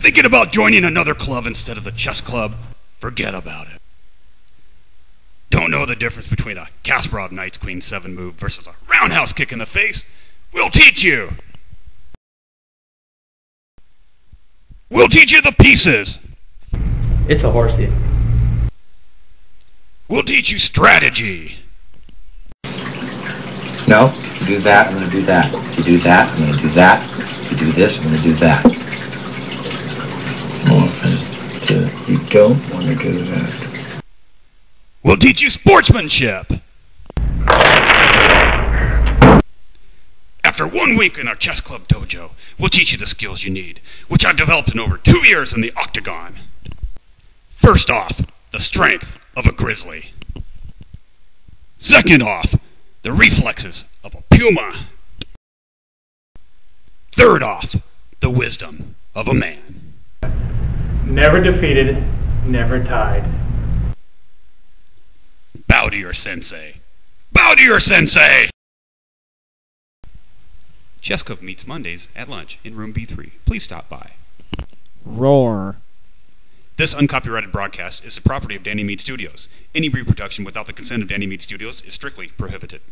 Thinking about joining another club instead of the chess club? Forget about it. Don't know the difference between a Kasparov Knight's Queen 7 move versus a roundhouse kick in the face? We'll teach you! We'll teach you the pieces! It's a horsey. We'll teach you strategy! No, if you do that, I'm going to do that. If you do that, I'm going to do that. If you do this, I'm going to do that. Oh, you don't want to do that. We'll teach you sportsmanship! After one week in our chess club dojo, we'll teach you the skills you need, which I've developed in over two years in the octagon. First off, the strength of a grizzly. Second off, the reflexes of a puma. Third off, the wisdom of a man. Never defeated, never tied. Bow to your sensei. Bow to your sensei! Chess Club meets Mondays at lunch in room B3. Please stop by. Roar. This uncopyrighted broadcast is the property of Danny Mead Studios. Any reproduction without the consent of Danny Mead Studios is strictly prohibited.